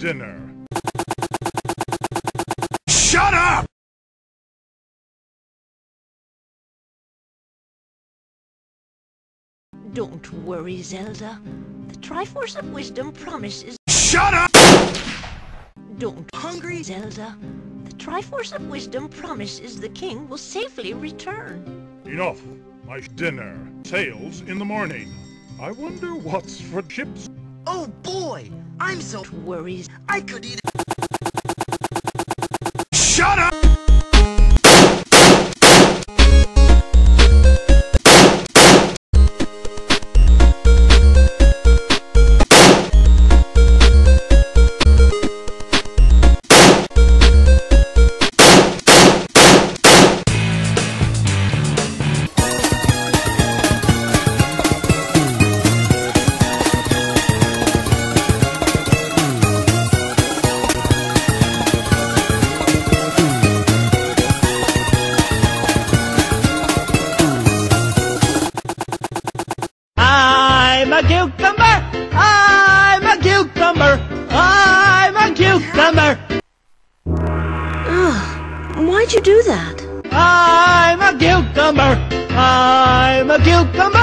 dinner. Shut up! Don't worry, Zelda. The Triforce of Wisdom promises- SHUT UP! Don't hungry, Zelda. The Triforce of Wisdom promises the king will safely return. Enough. My dinner sails in the morning. I wonder what's for chips. Oh boy! I'm so worried. I could eat a cucumber! I'm a cucumber! I'm a cucumber! Ugh, why'd you do that? I'm a cucumber! I'm a cucumber!